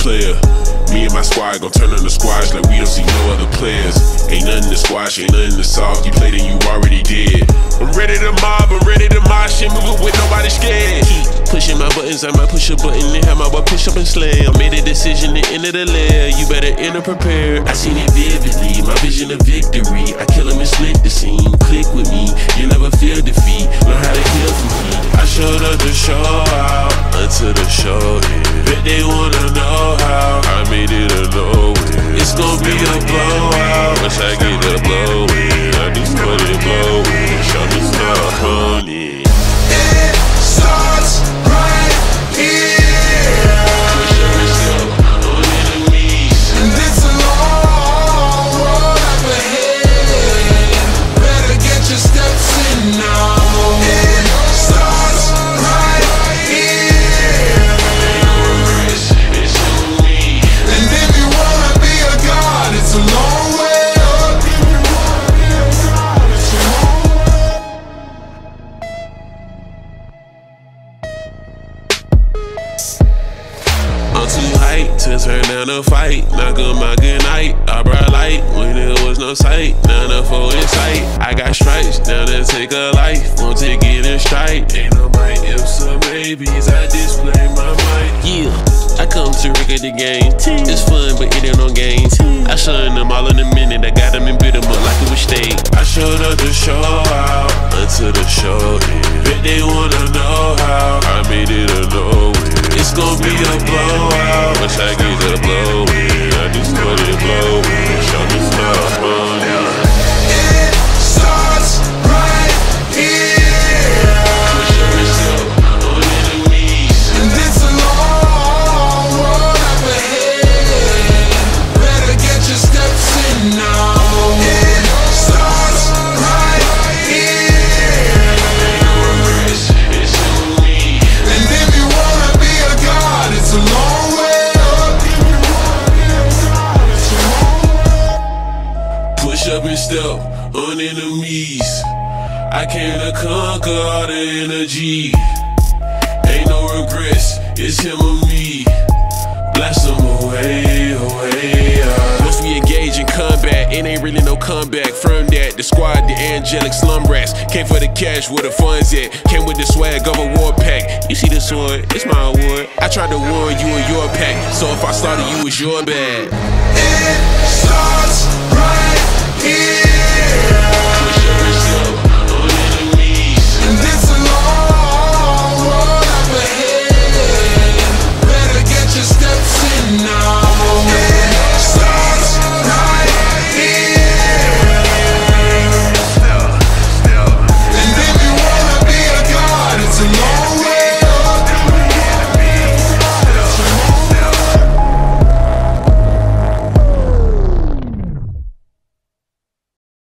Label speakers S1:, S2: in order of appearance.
S1: player. Me and my squad gon' turn on the squash like we don't see no other players. Ain't nothing to squash, ain't nothing to solve. You played and you already did. I'm ready to mob, I'm ready to mosh and move it with nobody scared. Keep pushing my buttons, I might push a button and have my boy push up and slam. Made a decision to enter the lair, you better enter prepared. I seen it vividly, my vision of victory. I kill him and split the scene. Click with me, you never feel I'm too hype to turn down a fight. Knock on my good night. I brought light when there was no sight. None of four in sight. I got stripes down to take a life. Won't take it in strike. Ain't no might if some babies. I display my might. Yeah, I come to rig the game. It's fun, but it ain't no games. I shun them all in a minute. I got them and bit them up like it was steak. I showed up to show out until the show ends. Bet they wanna know how I made it a nowhere. It's gonna be a blowout. Push up and step on enemies. I came to conquer all the energy. Ain't no regrets, it's him or me. Blast him away, away. Uh. Once we engage in combat, it ain't really no comeback. From that, the squad, the angelic slum rats. Came for the cash, where the funds at. Came with the swag of a war pack. You see the sword, it's my award. I tried to warn you and your pack. So if I started you, it's your bad.
S2: It starts here.